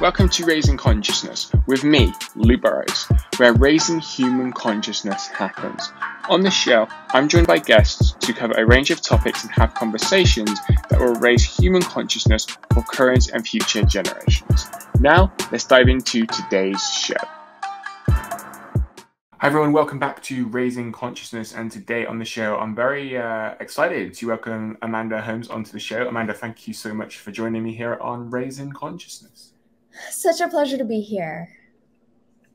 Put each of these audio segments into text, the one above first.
Welcome to Raising Consciousness with me, Luke Burrows, where raising human consciousness happens. On the show, I'm joined by guests to cover a range of topics and have conversations that will raise human consciousness for current and future generations. Now, let's dive into today's show. Hi everyone, welcome back to Raising Consciousness. And today on the show, I'm very uh, excited to welcome Amanda Holmes onto the show. Amanda, thank you so much for joining me here on Raising Consciousness. Such a pleasure to be here.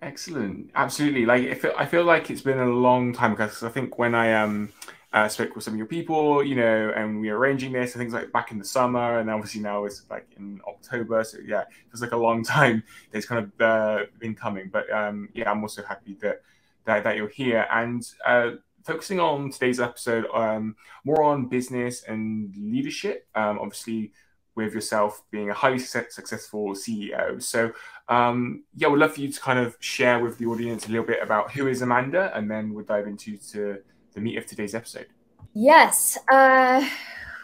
Excellent, absolutely. Like I feel, I feel like it's been a long time because I think when I um uh, spoke with some of your people, you know, and we were arranging this and things like back in the summer, and obviously now it's like in October. So yeah, it feels like a long time it's kind of uh, been coming. But um, yeah, I'm also happy that that, that you're here and uh, focusing on today's episode um, more on business and leadership. Um, obviously, with yourself being a highly successful CEO. So, um, yeah, we'd love for you to kind of share with the audience a little bit about who is Amanda, and then we'll dive into to the meat of today's episode. Yes. Uh,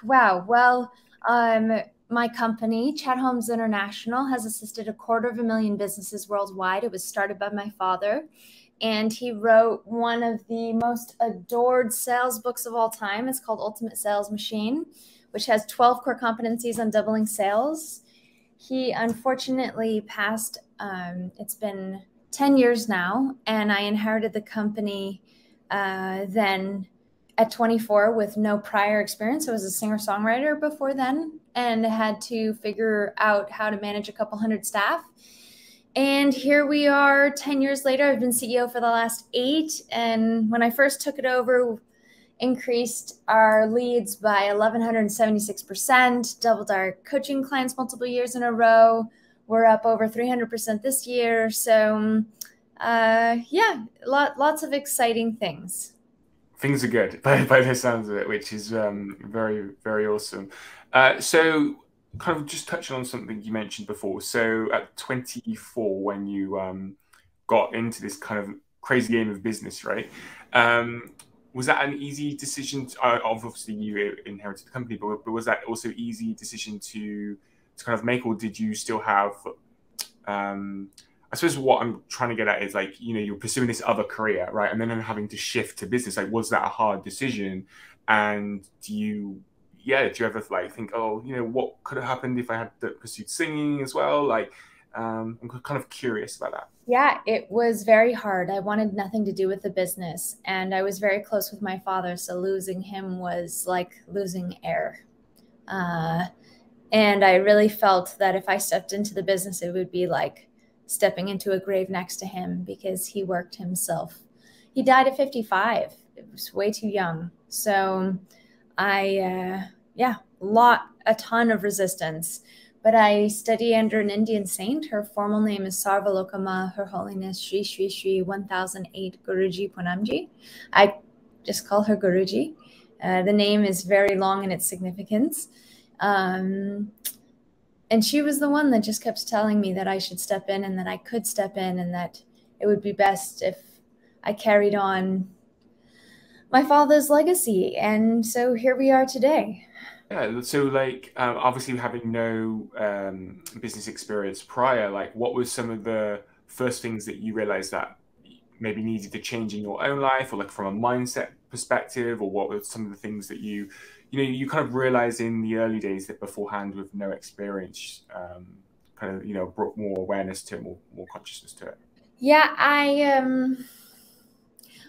wow. Well, um, my company, Chet Holmes International, has assisted a quarter of a million businesses worldwide. It was started by my father and he wrote one of the most adored sales books of all time. It's called Ultimate Sales Machine, which has 12 core competencies on doubling sales. He unfortunately passed, um, it's been 10 years now, and I inherited the company uh, then at 24 with no prior experience. I was a singer songwriter before then and had to figure out how to manage a couple hundred staff and here we are 10 years later. I've been CEO for the last eight. And when I first took it over, increased our leads by 1176%, doubled our coaching clients multiple years in a row. We're up over 300% this year. So, uh, yeah, lot, lots of exciting things. Things are good by, by the sounds of it, which is um, very, very awesome. Uh, so, kind of just touching on something you mentioned before. So at 24, when you um, got into this kind of crazy game of business, right? Um, was that an easy decision? To, uh, obviously, you inherited the company, but, but was that also easy decision to to kind of make, or did you still have? Um, I suppose what I'm trying to get at is like you know you're pursuing this other career, right, and then having to shift to business. Like, was that a hard decision? And do you yeah, do you ever like think, oh, you know, what could have happened if I had pursued singing as well? Like, um, I'm kind of curious about that. Yeah, it was very hard. I wanted nothing to do with the business, and I was very close with my father, so losing him was like losing air. Uh, and I really felt that if I stepped into the business, it would be like stepping into a grave next to him because he worked himself. He died at 55. It was way too young. So I, uh, yeah, lot, a ton of resistance. But I study under an Indian saint. Her formal name is Sarvalokama, Her Holiness Sri Sri Sri 1008 Guruji Punamji. I just call her Guruji. Uh, the name is very long in its significance. Um, and she was the one that just kept telling me that I should step in and that I could step in and that it would be best if I carried on my father's legacy. And so here we are today. Yeah, so like um, obviously having no um, business experience prior, like what was some of the first things that you realized that maybe needed to change in your own life, or like from a mindset perspective, or what were some of the things that you, you know, you kind of realized in the early days that beforehand with no experience, um, kind of you know brought more awareness to it, more more consciousness to it. Yeah, I um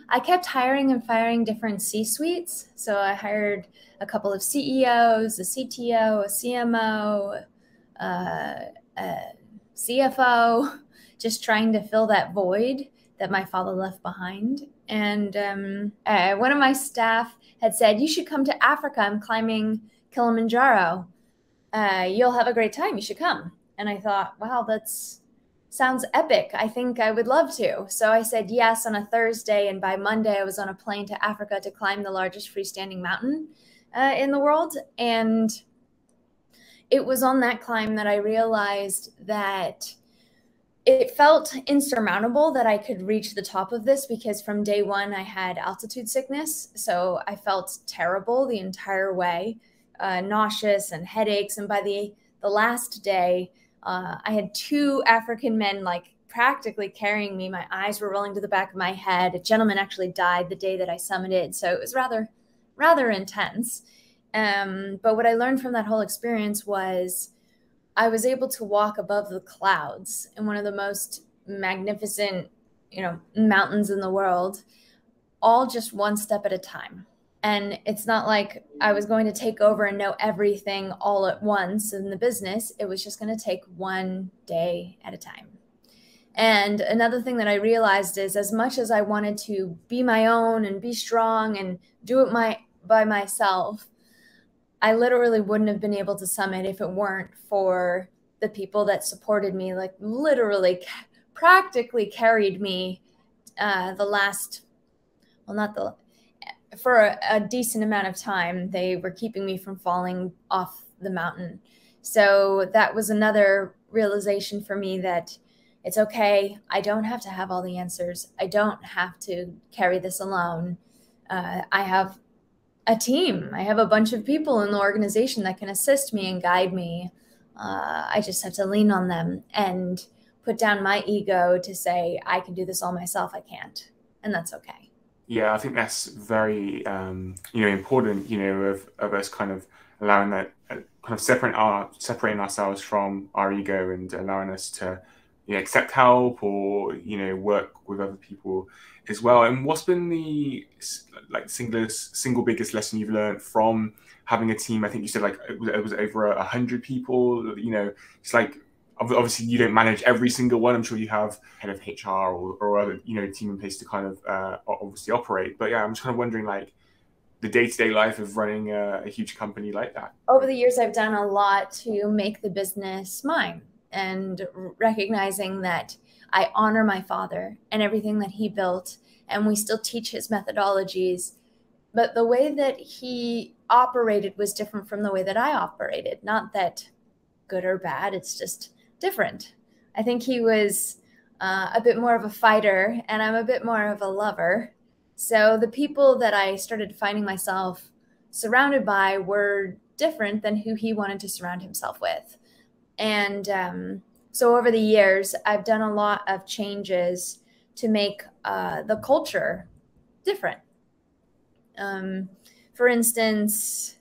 I kept hiring and firing different C suites. So I hired a couple of CEOs, a CTO, a CMO, uh, a CFO, just trying to fill that void that my father left behind. And um, uh, one of my staff had said, You should come to Africa. I'm climbing Kilimanjaro. Uh, you'll have a great time. You should come. And I thought, wow, that's sounds epic. I think I would love to. So I said yes on a Thursday, and by Monday, I was on a plane to Africa to climb the largest freestanding mountain uh, in the world. And it was on that climb that I realized that it felt insurmountable that I could reach the top of this because from day one, I had altitude sickness. So I felt terrible the entire way, uh, nauseous and headaches. And by the, the last day, Uh, I had two African men like practically carrying me. My eyes were rolling to the back of my head. A gentleman actually died the day that I summited, so it was rather rather intense. Um, but what I learned from that whole experience was I was able to walk above the clouds in one of the most magnificent, you know, mountains in the world, all just one step at a time. And it's not like I was going to take over and know everything all at once in the business. It was just going to take one day at a time. And another thing that I realized is as much as I wanted to be my own and be strong and do it my by myself, I literally wouldn't have been able to summit if it weren't for the people that supported me, like literally practically carried me uh, the last, well, not the, for a, a decent amount of time. They were keeping me from falling off the mountain. So that was another realization for me that it's okay. I don't have to have all the answers. I don't have to carry this alone. Uh, I have a team. I have a bunch of people in the organization that can assist me and guide me. Uh, I just have to lean on them and put down my ego to say, I can do this all myself. I can't. And that's okay. Yeah, I think that's very, um, you know, important, you know, of, of us kind of allowing that, uh, kind of separating, our, separating ourselves from our ego and allowing us to, you know, accept help or, you know, work with other people as well. And what's been the like single single biggest lesson you've learned from having a team? I think you said like it was, it was over a hundred people. You know, it's like obviously you don't manage every single one. I'm sure you have head of HR or, or other you know team in place to kind of uh, obviously operate. But yeah, I'm just kind of wondering like the day-to-day life of running a, a huge company like that. Over the years, I've done a lot to make the business mine and recognizing that I honor my father and everything that he built, and we still teach his methodologies. But the way that he operated was different from the way that I operated. Not that good or bad, it's just different. I think he was uh, a bit more of a fighter, and I'm a bit more of a lover. So the people that I started finding myself surrounded by were different than who he wanted to surround himself with. And um, so over the years, I've done a lot of changes to make uh, the culture different. Um, for instance,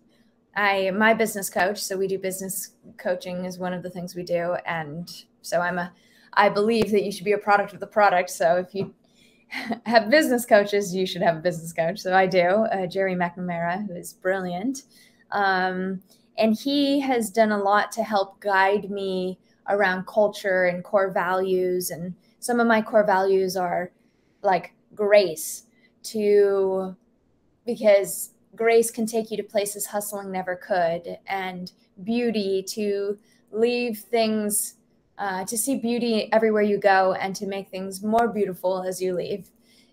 I my business coach, so we do business coaching is one of the things we do, and so I'm a I believe that you should be a product of the product. So if you have business coaches, you should have a business coach. So I do. Uh, Jerry McNamara, who is brilliant, um, and he has done a lot to help guide me around culture and core values. And some of my core values are like grace to, because grace can take you to places hustling never could, and beauty to leave things, uh, to see beauty everywhere you go and to make things more beautiful as you leave.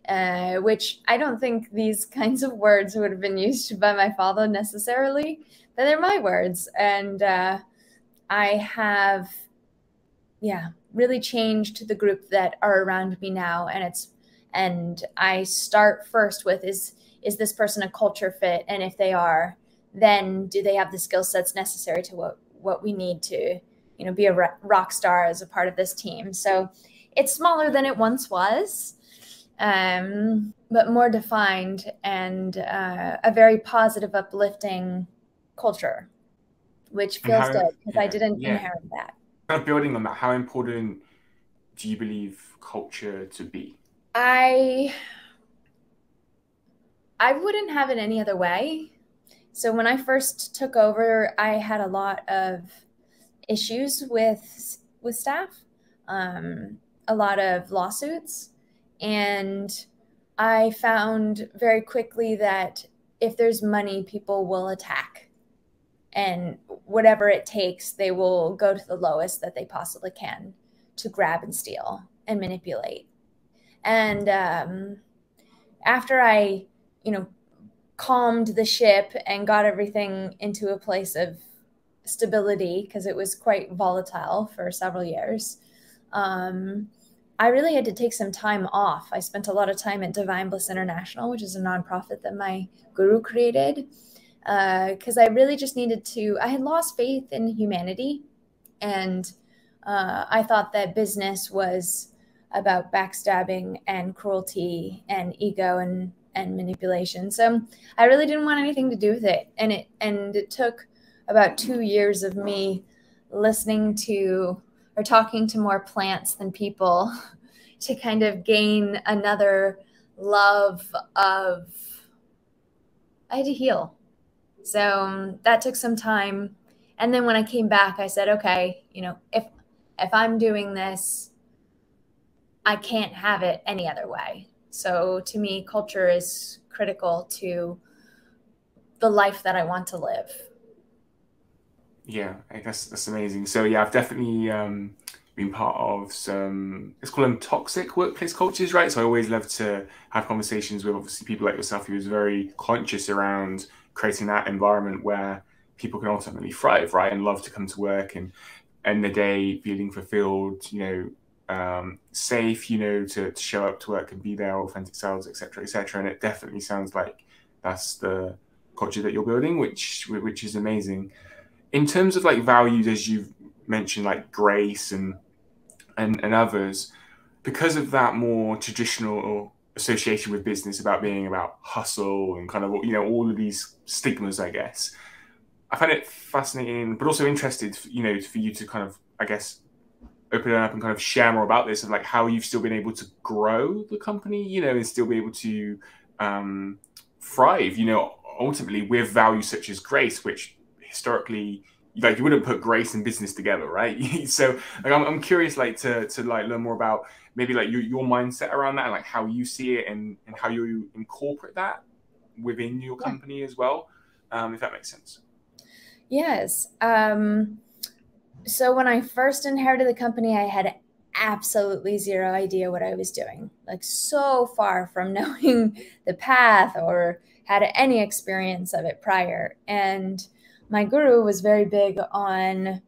Uh, which I don't think these kinds of words would have been used by my father necessarily, but they're my words. And uh, I have yeah really changed the group that are around me now and it's and i start first with is is this person a culture fit and if they are then do they have the skill sets necessary to what what we need to you know be a rock star as a part of this team so it's smaller than it once was um, but more defined and uh, a very positive uplifting culture which feels how, good because yeah, i didn't yeah. inherit that kind of building on that, how important do you believe culture to be? I I wouldn't have it any other way. So when I first took over, I had a lot of issues with with staff, um, a lot of lawsuits, and I found very quickly that if there's money, people will attack and whatever it takes, they will go to the lowest that they possibly can to grab and steal and manipulate. And um, after I, you know, calmed the ship and got everything into a place of stability because it was quite volatile for several years. Um, I really had to take some time off. I spent a lot of time at Divine Bliss International, which is a nonprofit that my guru created because uh, I really just needed to. I had lost faith in humanity, and uh, I thought that business was about backstabbing and cruelty and ego and and manipulation. So I really didn't want anything to do with it. And it and it took about two years of me listening to or talking to more plants than people to kind of gain another love of I had to heal. So um, that took some time. And then when I came back, I said, okay, you know, if if I'm doing this, I can't have it any other way. So to me, culture is critical to the life that I want to live. Yeah, I guess that's amazing. So yeah, I've definitely um, been part of some let's call them toxic workplace cultures, right? So I always love to have conversations with obviously people like yourself who is very conscious around creating that environment where people can ultimately thrive, right? And love to come to work and end the day feeling fulfilled, you know, um, safe, you know, to, to show up to work and be their authentic selves, etc., etc. And it definitely sounds like that's the culture that you're building, which which is amazing. In terms of like values, as you've mentioned, like grace and and and others, because of that more traditional association with business about being about hustle and kind of you know all of these stigmas, I guess. I find it fascinating, but also interested, you know, for you to kind of, I guess, open it up and kind of share more about this and like how you've still been able to grow the company, you know, and still be able to um, thrive, you know, ultimately with values such as grace, which historically like you wouldn't put grace and business together, right? so like I'm, I'm curious like to to like learn more about maybe like your, your mindset around that and like how you see it and, and how you incorporate that within your company as well, um, if that makes sense. Yes. Um, so when I first inherited the company, I had absolutely zero idea what I was doing, like so far from knowing the path or had any experience of it prior. And my guru was very big on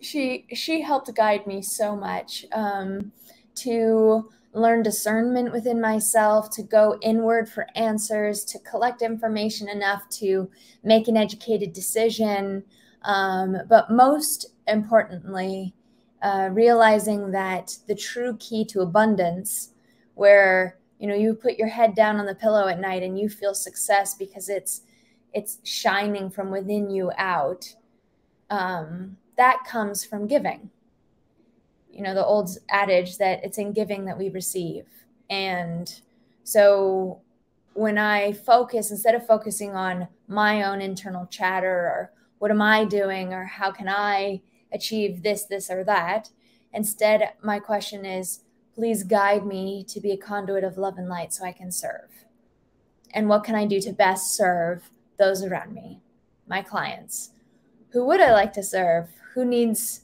she she helped guide me so much um, to learn discernment within myself to go inward for answers to collect information enough to make an educated decision um, but most importantly uh, realizing that the true key to abundance where you know you put your head down on the pillow at night and you feel success because it's it's shining from within you out um, that comes from giving. You know the old adage that it's in giving that we receive. And so when i focus instead of focusing on my own internal chatter or what am i doing or how can i achieve this this or that instead my question is please guide me to be a conduit of love and light so i can serve and what can i do to best serve those around me, my clients. Who would I like to serve? Who needs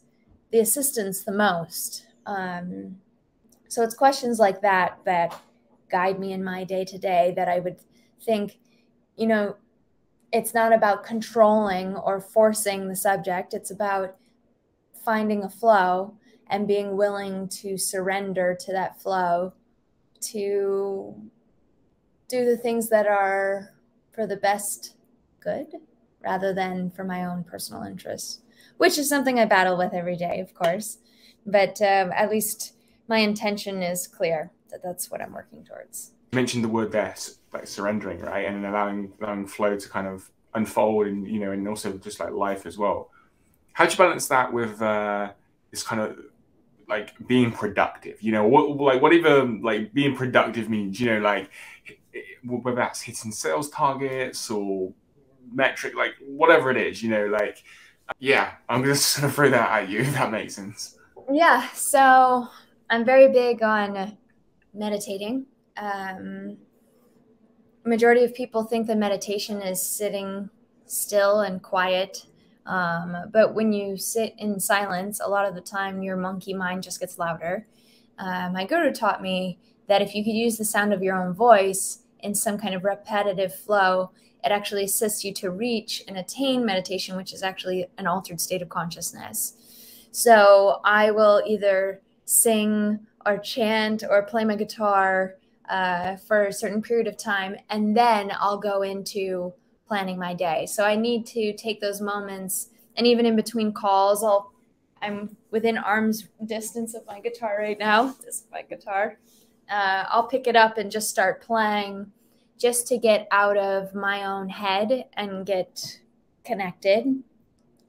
the assistance the most? Um, so it's questions like that that guide me in my day to day that I would think, you know, it's not about controlling or forcing the subject, it's about finding a flow and being willing to surrender to that flow to do the things that are for the best good rather than for my own personal interests, which is something I battle with every day, of course. But um, at least my intention is clear that that's what I'm working towards. You mentioned the word there, like surrendering, right, and allowing allowing flow to kind of unfold, and you know, and also just like life as well. How do you balance that with uh, this kind of like being productive? You know, what like whatever like being productive means. You know, like whether that's hitting sales targets or metric, like whatever it is, you know, like yeah, I'm just gonna throw that at you if that makes sense. Yeah, so I'm very big on meditating. Um, majority of people think that meditation is sitting still and quiet. Um, but when you sit in silence, a lot of the time your monkey mind just gets louder. Uh, my guru taught me that if you could use the sound of your own voice in some kind of repetitive flow, it actually assists you to reach and attain meditation, which is actually an altered state of consciousness. So I will either sing or chant or play my guitar uh, for a certain period of time, and then I'll go into planning my day. So I need to take those moments, and even in between calls, I'll I'm within arm's distance of my guitar right now. This is my guitar. Uh, I'll pick it up and just start playing just to get out of my own head and get connected.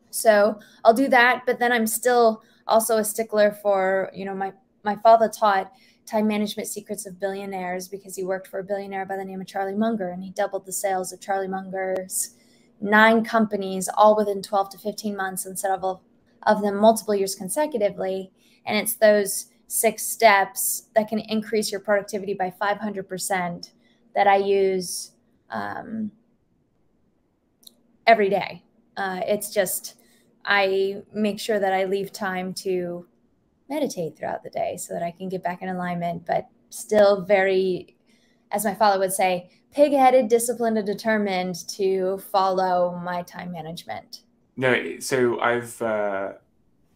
So I'll do that, but then I'm still also a stickler for, you know, my my father taught time management secrets of billionaires because he worked for a billionaire by the name of Charlie Munger and he doubled the sales of Charlie Munger's nine companies all within 12 to 15 months instead of of them multiple years consecutively and it's those six steps that can increase your productivity by 500% that I use um, every day. Uh, it's just, I make sure that I leave time to meditate throughout the day so that I can get back in alignment, but still very, as my father would say, pig headed, disciplined, and determined to follow my time management. No, so I've uh,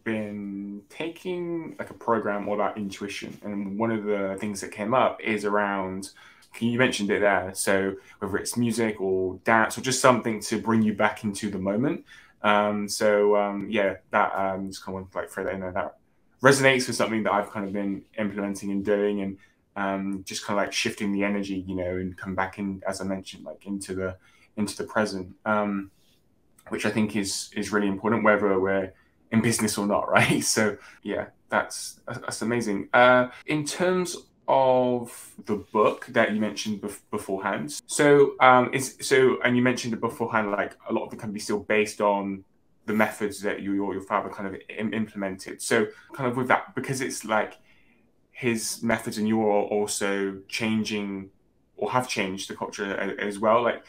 been taking like a program all about intuition, and one of the things that came up is around you mentioned it there. So whether it's music or dance or just something to bring you back into the moment. Um, so um, yeah, that um, just kind of like throw that in there. That resonates with something that I've kind of been implementing and doing, and um, just kind of like shifting the energy, you know, and come back in, as I mentioned, like into the into the present, um, which I think is is really important, whether we're in business or not, right? So yeah, that's that's amazing. Uh, in terms of the book that you mentioned bef- beforehand. So, um, is so, and you mentioned it beforehand, like a lot of it can be still based on the methods that you or your father kind of Im- implemented. So, kind of with that, because it's like his methods and you are also changing or have changed the culture as, well. Like,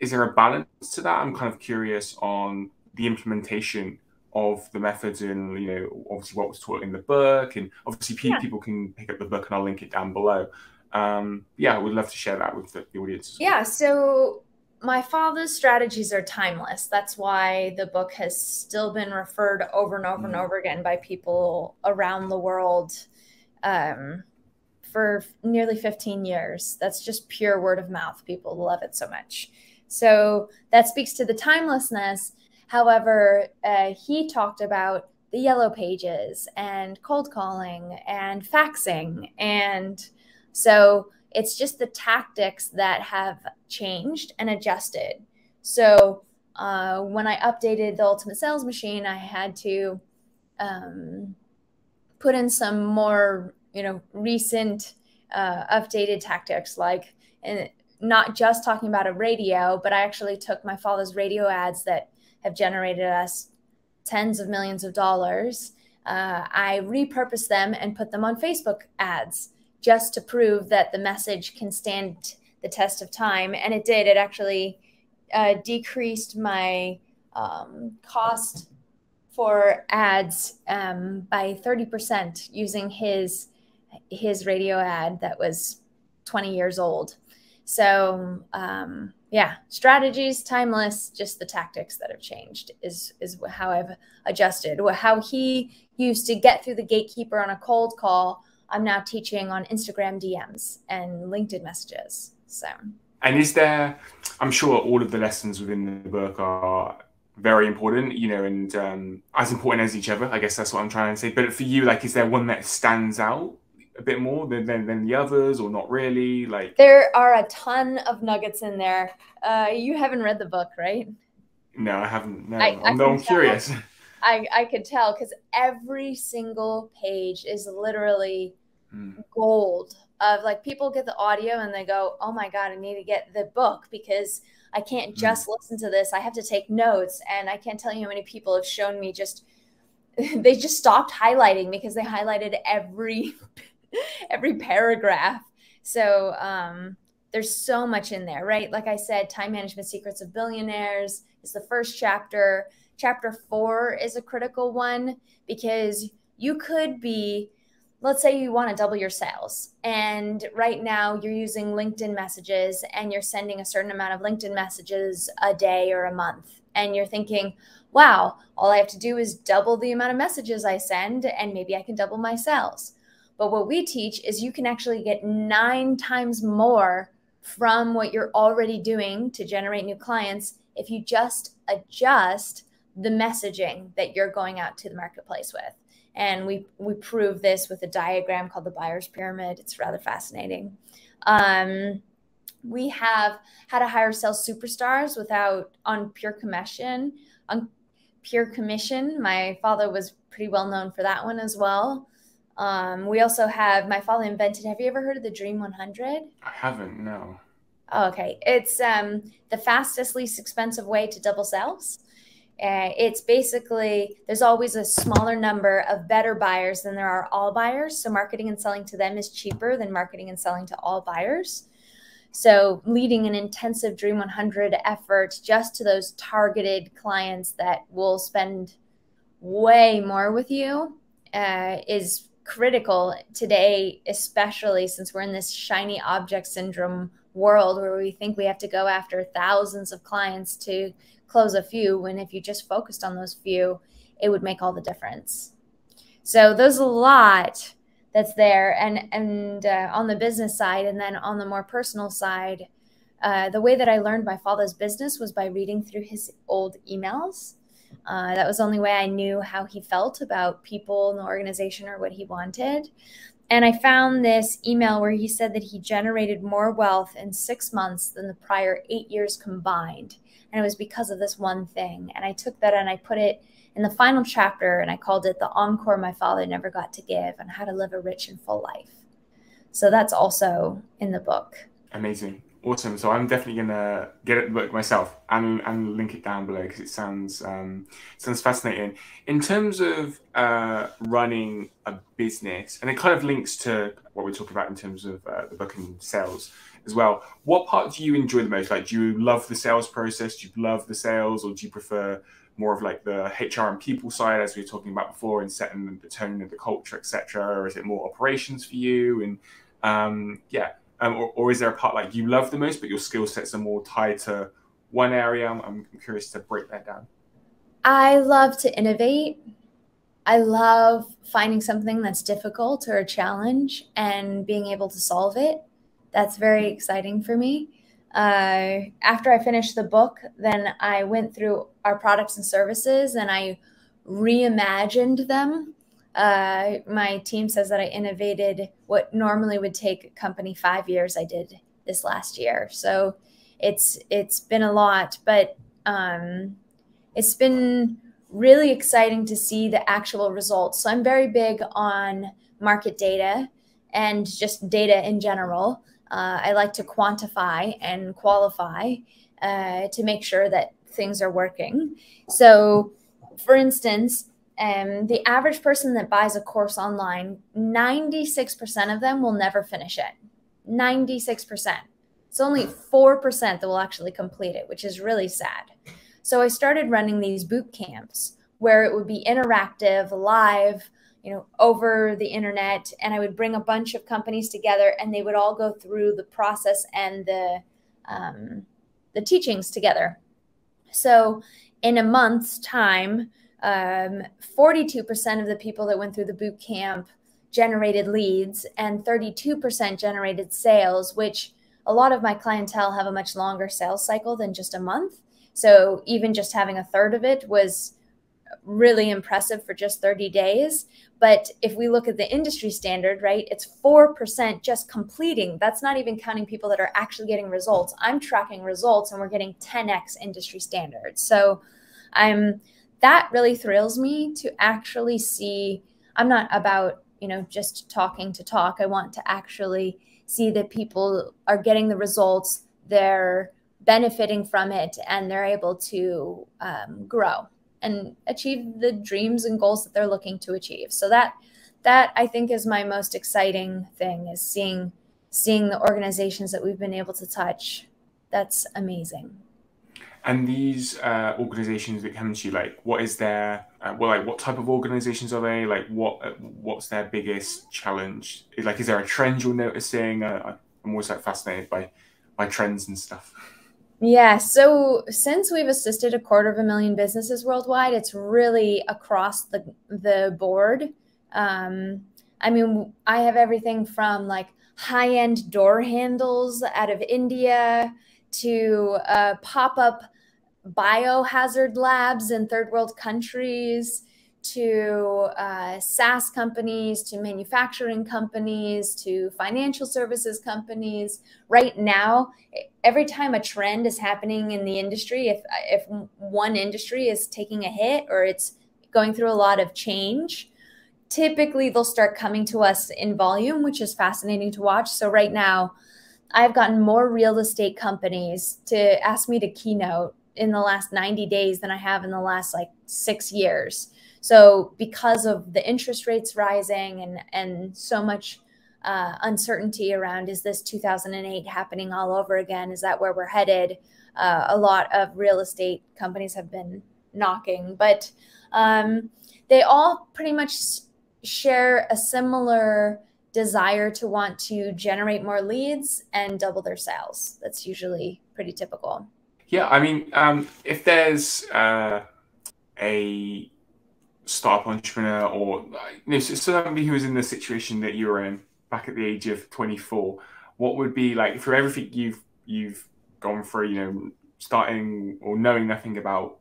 is there a balance to that? I'm kind of curious on the implementation of the methods and you know obviously what was taught in the book and obviously yeah. people can pick up the book and i'll link it down below um, yeah i would love to share that with the, the audience yeah so my father's strategies are timeless. That's why the book has still been referred over and over mm. and over again by people around the world um, for nearly 15 years. That's just pure word of mouth. People love it so much. So that speaks to the timelessness. However, uh, he talked about the yellow pages and cold calling and faxing. And so it's just the tactics that have changed and adjusted. So uh, when I updated the Ultimate Sales Machine, I had to um, put in some more, you know, recent uh, updated tactics like and not just talking about a radio, but I actually took my father's radio ads that have generated us tens of millions of dollars. Uh, I repurposed them and put them on Facebook ads just to prove that the message can stand the test of time. And it did. It actually uh, decreased my um, cost for ads um, by 30% using his his radio ad that was 20 years old. So um, yeah, strategies timeless. Just the tactics that have changed is is how I've adjusted. How he used to get through the gatekeeper on a cold call, I'm now teaching on Instagram DMs and LinkedIn messages. So. And is there? I'm sure all of the lessons within the book are very important, you know, and um, as important as each other. I guess that's what I'm trying to say. But for you, like, is there one that stands out a bit more than, than, than the others or not really like there are a ton of nuggets in there uh, you haven't read the book right no i haven't no I, i'm, I I'm curious i i could tell because every single page is literally mm. gold of like people get the audio and they go oh my god i need to get the book because i can't hmm. just mm. listen to this i have to take notes and i can't tell you how many people have shown me just they just stopped highlighting because they highlighted every every paragraph. So um, there's so much in there, right? Like I said, Time Management Secrets of Billionaires is the first chapter. Chapter four is a critical one because you could be, let's say you want to double your sales. And right now you're using LinkedIn messages and you're sending a certain amount of LinkedIn messages a day or a month. And you're thinking, wow, all I have to do is double the amount of messages I send and maybe I can double my sales. But what we teach is you can actually get nine times more from what you're already doing to generate new clients if you just adjust the messaging that you're going out to the marketplace with. And we we prove this with a diagram called the buyer's pyramid. It's rather fascinating. Um, we have how to hire sales superstars without on pure commission. On pure commission, my father was pretty well known for that one as well. Um, we also have my father invented. Have you ever heard of the Dream 100? I haven't. No. Oh, okay, it's um, the fastest, least expensive way to double sales. Uh, it's basically there's always a smaller number of better buyers than there are all buyers. So marketing and selling to them is cheaper than marketing and selling to all buyers. So leading an intensive Dream 100 effort just to those targeted clients that will spend way more with you uh, is critical today, especially since we're in this shiny object syndrome world where we think we have to go after thousands of clients to close a few when if you just focused on those few it would make all the difference. So there's a lot that's there and and uh, on the business side and then on the more personal side uh, the way that i learned my father's business was by reading through his old emails. Uh, that was the only way i knew how he felt about people in the organization or what he wanted. And I found this email where he said that he generated more wealth in six months than the prior eight years combined. And it was because of this one thing. And I took that and I put it in the final chapter and I called it The Encore My Father Never Got to Give and How to Live a Rich and Full Life. So that's also in the book. Amazing. Awesome. So I'm definitely gonna get the book myself and and link it down below because it sounds um, sounds fascinating. In terms of uh, running a business, and it kind of links to what we're talking about in terms of uh, the book and sales as well. What part do you enjoy the most? Like, do you love the sales process? Do you love the sales, or do you prefer more of like the HR and people side, as we were talking about before, and setting the tone of the culture, etc. Or is it more operations for you? And um, yeah um, or, or, is there a part like you love the most, but your skill sets are more tied to one area? I'm, I'm curious to break that down. I love to innovate. I love finding something that's difficult or a challenge and being able to solve it. That's very exciting for me. Uh, after I finished the book, then I went through our products and services and I reimagined them uh, my team says that I innovated what normally would take a company five years. I did this last year, so it's it's been a lot, but um, it's been really exciting to see the actual results. So I'm very big on market data and just data in general. Uh, I like to quantify and qualify uh, to make sure that things are working. So, for instance, um, the average person that buys a course online, 96% of them will never finish it. 96%. It's only 4% that will actually complete it, which is really sad. So I started running these boot camps where it would be interactive, live, you know, over the internet, and I would bring a bunch of companies together, and they would all go through the process and the um, the teachings together. So in a month's time, um, 42% of the people that went through the boot camp generated leads and 32% generated sales, which a lot of my clientele have a much longer sales cycle than just a month. So even just having a third of it was really impressive for just 30 days. But if we look at the industry standard, right, it's 4% just completing. That's not even counting people that are actually getting results. I'm tracking results and we're getting 10x industry standards. So I'm that really thrills me to actually see i'm not about you know just talking to talk i want to actually see that people are getting the results they're benefiting from it and they're able to um, grow and achieve the dreams and goals that they're looking to achieve so that that i think is my most exciting thing is seeing seeing the organizations that we've been able to touch that's amazing and these uh, organizations that come to you, like, what is their, uh, well, like, what type of organizations are they? Like, what uh, what's their biggest challenge? Like, is there a trend you're noticing? Uh, I'm always like fascinated by by trends and stuff. Yeah. So since we've assisted a quarter of a million businesses worldwide, it's really across the the board. Um, I mean, I have everything from like high end door handles out of India to uh, pop up biohazard labs in third world countries to uh, SaaS companies, to manufacturing companies, to financial services companies. Right now, every time a trend is happening in the industry, if if one industry is taking a hit or it's going through a lot of change, typically they'll start coming to us in volume, which is fascinating to watch. So right now, I've gotten more real estate companies to ask me to keynote in the last 90 days than I have in the last like six years. So because of the interest rates rising and and so much uh, uncertainty around is this 2008 happening all over again? Is that where we're headed? Uh, a lot of real estate companies have been knocking, but um, they all pretty much share a similar desire to want to generate more leads and double their sales. That's usually pretty typical. Yeah, I mean, um, if there's uh, a startup entrepreneur or you know, somebody who was in the situation that you were in back at the age of 24 what would be like for everything you've you've gone through you know starting or knowing nothing about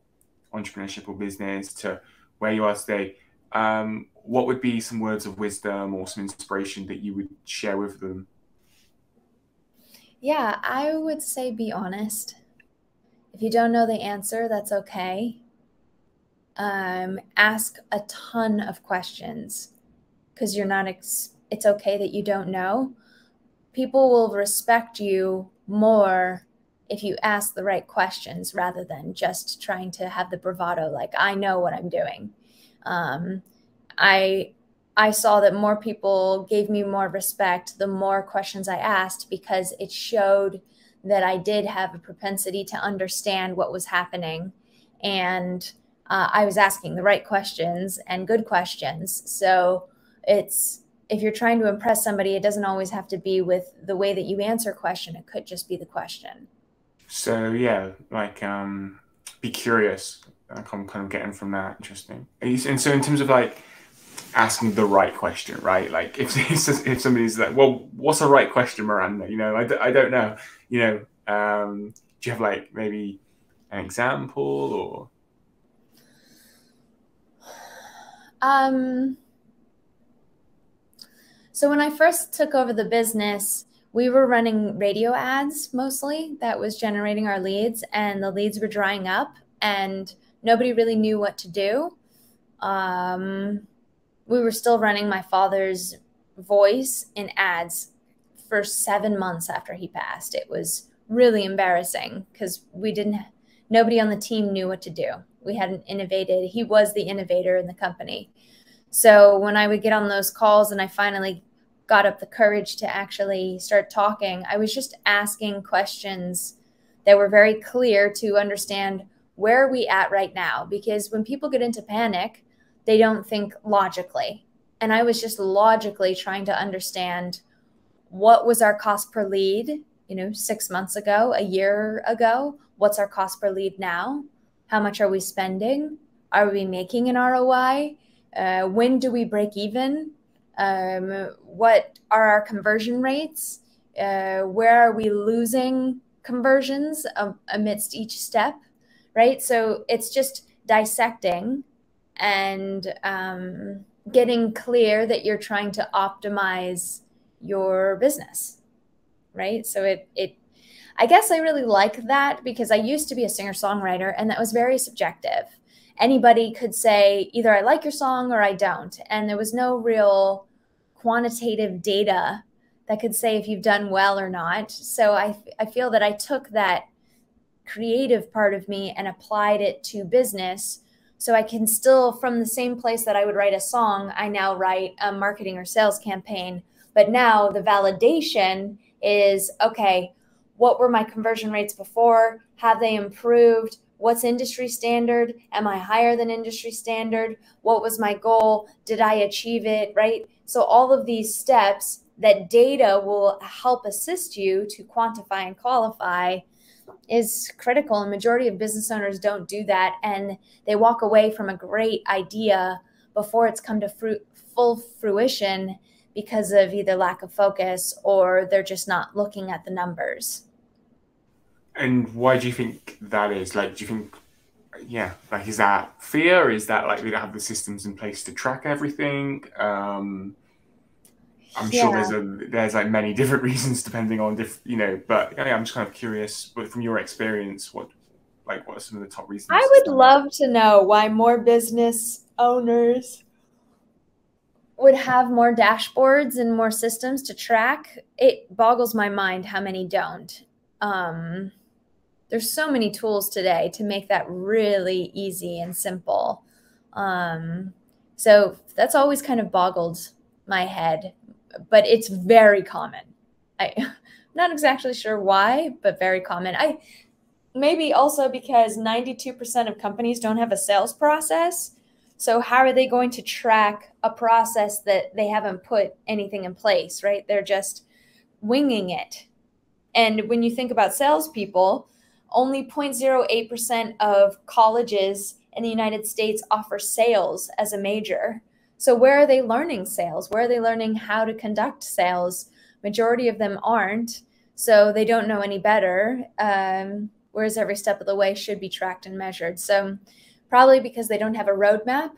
entrepreneurship or business to where you are today um, what would be some words of wisdom or some inspiration that you would share with them? Yeah i would say be honest. If you don't know the answer that's okay um, ask a ton of questions because you're not, it's okay that you don't know. People will respect you more if you ask the right questions rather than just trying to have the bravado like I know what I'm doing. Um, I I saw that more people gave me more respect the more questions I asked because it showed that I did have a propensity to understand what was happening and uh, I was asking the right questions and good questions. So it's if you're trying to impress somebody, it doesn't always have to be with the way that you answer a question. It could just be the question. So yeah, like um, be curious. I'm kind of getting from that. Interesting. And so in terms of like asking the right question, right? Like if if somebody's like, well, what's a right question, Miranda? You know, I d- I don't know. You know, um, do you have like maybe an example or Um, so when I first took over the business, we were running radio ads mostly that was generating our leads, and the leads were drying up, and nobody really knew what to do. Um, we were still running my father's voice in ads for seven months after he passed. It was really embarrassing because we didn't, nobody on the team knew what to do we hadn't innovated. He was the innovator in the company. So when I would get on those calls and I finally got up the courage to actually start talking, I was just asking questions that were very clear to understand where are we at right now? Because when people get into panic, they don't think logically. And I was just logically trying to understand what was our cost per lead, you know, six months ago, a year ago? What's our cost per lead now? How much are we spending? Are we making an ROI? Uh, when do we break even? Um, what are our conversion rates? Uh, where are we losing conversions amidst each step? Right. So it's just dissecting and um, getting clear that you're trying to optimize your business. Right. So it, it I guess I really like that because I used to be a singer songwriter and that was very subjective. Anybody could say either I like your song or I don't. And there was no real quantitative data that could say if you've done well or not. So I, I feel that I took that creative part of me and applied it to business. So I can still, from the same place that I would write a song, I now write a marketing or sales campaign. But now the validation is okay, what were my conversion rates before? Have they improved? What's industry standard? Am I higher than industry standard? What was my goal? Did I achieve it? Right? So, all of these steps that data will help assist you to quantify and qualify is critical. And majority of business owners don't do that. And they walk away from a great idea before it's come to fruit, full fruition because of either lack of focus or they're just not looking at the numbers. And why do you think that is? Like, do you think, yeah, like, is that fear? Is that like we don't have the systems in place to track everything? Um, I'm yeah. sure there's a there's like many different reasons depending on different, you know. But yeah, I'm just kind of curious, but from your experience, what like what are some of the top reasons? I would love to know why more business owners would have more dashboards and more systems to track. It boggles my mind how many don't. Um, there's so many tools today to make that really easy and simple. Um, so that's always kind of boggled my head, but it's very common. I, am not exactly sure why, but very common. I maybe also because 92% of companies don't have a sales process. So how are they going to track a process that they haven't put anything in place, right? They're just winging it. And when you think about salespeople, only 0.08% of colleges in the United States offer sales as a major. So where are they learning sales? Where are they learning how to conduct sales? Majority of them aren't. So they don't know any better. Um, whereas every step of the way should be tracked and measured. So probably because they don't have a roadmap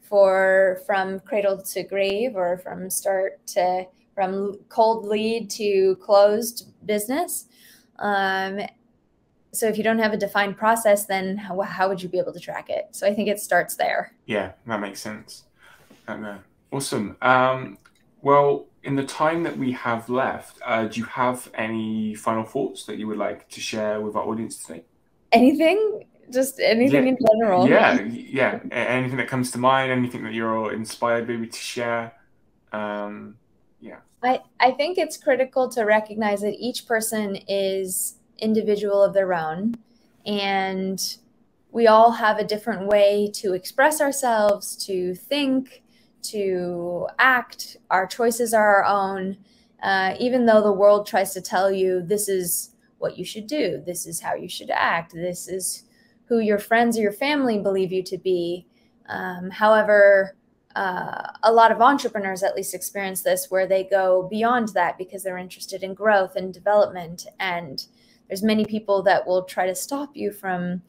for from cradle to grave or from start to from cold lead to closed business. Um, so if you don't have a defined process, then how, how, would you be able to track it? So I think it starts there. Yeah, that makes sense. Uh, awesome. Um, well, in the time that we have left, uh, do you have any final thoughts that you would like to share with our audience today? Anything? Just anything yeah. in general? Yeah, yeah. Anything that comes to mind, anything that you're inspired maybe to share? Um, yeah. I, I think it's critical to recognize that each person is individual of their own and we all have a different way to express ourselves, to think, to act. Our choices are our own. Uh, even though the world tries to tell you this is what you should do, this is how you should act, this is who your friends or your family believe you to be. Um, however, uh, a lot of entrepreneurs at least experience this where they go beyond that because they're interested in growth and development and there's many people that will try to stop you from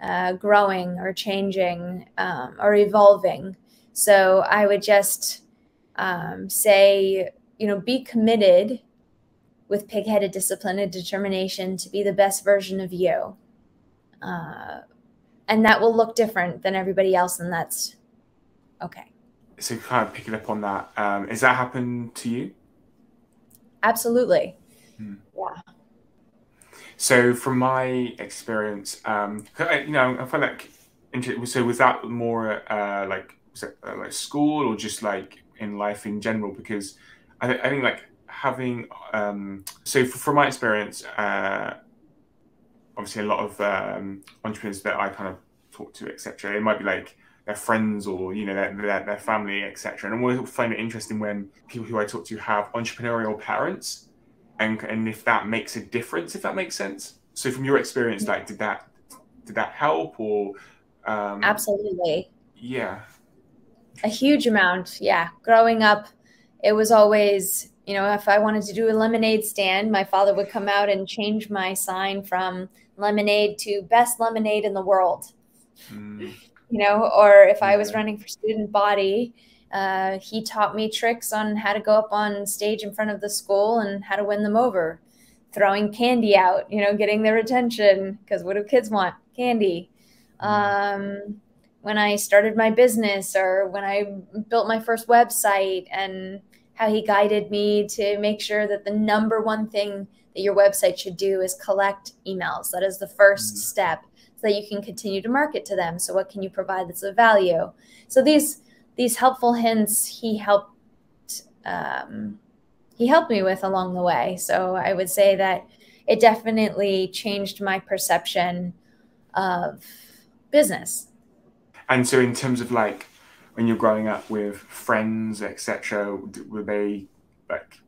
uh, growing or changing um, or evolving so I would just um, say, you know, be committed with pig-headed discipline and determination to be the best version of you. Uh, and that will look different than everybody else, and that's okay. So, kind of picking up on that, um, has that happened to you? Absolutely. Hmm. Yeah. So, from my experience, um, you know, I find like so was that more uh, like it, uh, like school or just like in life in general? Because I, th- I think like having um, so from my experience, uh, obviously a lot of um, entrepreneurs that I kind of talk to, etc. It might be like their friends or you know their their, their family, etc. And I always find it interesting when people who I talk to have entrepreneurial parents, and and if that makes a difference, if that makes sense. So from your experience, like did that did that help or um, absolutely yeah a huge amount. Yeah. Growing up, it was always, you know, if I wanted to do a lemonade stand, my father would come out and change my sign from lemonade to best lemonade in the world. Mm. You know, or if I was running for student body, uh, he taught me tricks on how to go up on stage in front of the school and how to win them over. Throwing candy out, you know, getting their attention because what do kids want? Candy. Mm. Um, when I started my business or when I built my first website and how he guided me to make sure that the number one thing that your website should do is collect emails. That is the 1st mm-hmm. step so that you can continue to market to them. So what can you provide that's of value? So these these helpful hints he helped um, he helped me with along the way. So I would say that it definitely changed my perception of business and so, in terms of like when you're growing up with friends, etc., were they like?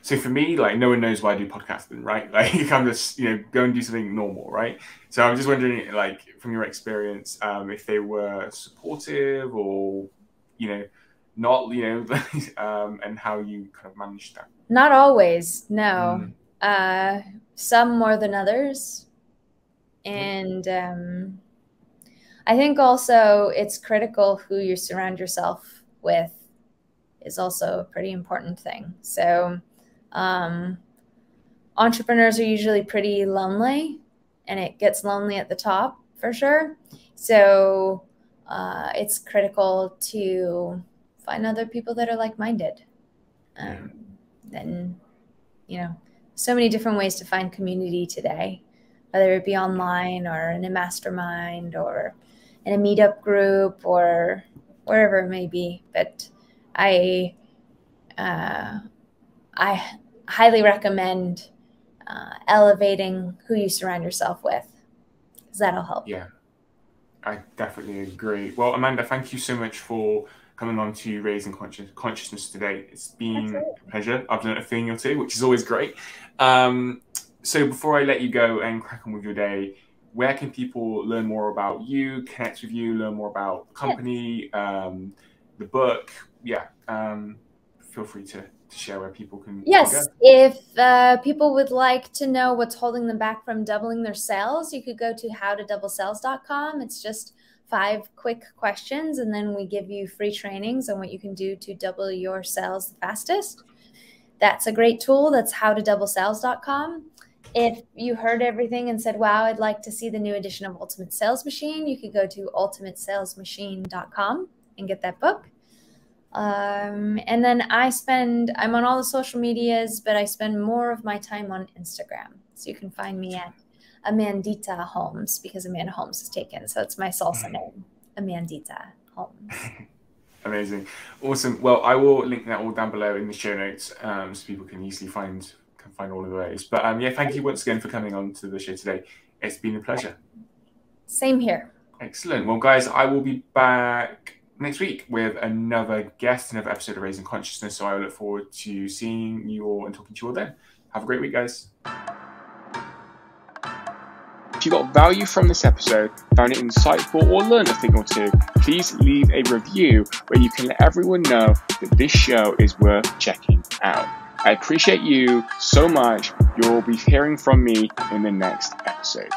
So for me, like no one knows why I do podcasting, right? Like I'm just you know go and do something normal, right? So I'm just wondering, like from your experience, um, if they were supportive or you know not, you know, um, and how you kind of manage that. Not always, no. Mm. Uh, some more than others. And um, I think also it's critical who you surround yourself with is also a pretty important thing. So, um, entrepreneurs are usually pretty lonely, and it gets lonely at the top for sure. So, uh, it's critical to find other people that are like minded. Um, then, you know, so many different ways to find community today, whether it be online or in a mastermind or in a meetup group or wherever it may be. But I, uh, I highly recommend uh, elevating who you surround yourself with, because that'll help. Yeah, I definitely agree. Well, Amanda, thank you so much for coming on to raising conscious, consciousness today. It's been a pleasure. I've learned a thing or two, which is always great. Um, so before I let you go and crack on with your day, where can people learn more about you, connect with you, learn more about the company, um, the book? Yeah, um, feel free to share where people can. Yes, can if uh, people would like to know what's holding them back from doubling their sales, you could go to howtodoublesales.com. It's just five quick questions, and then we give you free trainings on what you can do to double your sales the fastest. That's a great tool. That's howtodoublesales.com. If you heard everything and said, wow, I'd like to see the new edition of Ultimate Sales Machine, you could go to ultimatesalesmachine.com and get that book. Um, and then I spend, I'm on all the social medias, but I spend more of my time on Instagram. So you can find me at Amandita Holmes because Amanda Holmes is taken. So it's my salsa mm. name, Amandita Holmes. Amazing. Awesome. Well, I will link that all down below in the show notes um, so people can easily find can find all of the ways. But um, yeah, thank you once again for coming on to the show today. It's been a pleasure. Same here. Excellent. Well, guys, I will be back next week with another guest, another episode of Raising Consciousness. So I look forward to seeing you all and talking to you all then. Have a great week, guys. If you got value from this episode, found it insightful, or learned a thing or two, please leave a review where you can let everyone know that this show is worth checking out. I appreciate you so much. You'll be hearing from me in the next episode.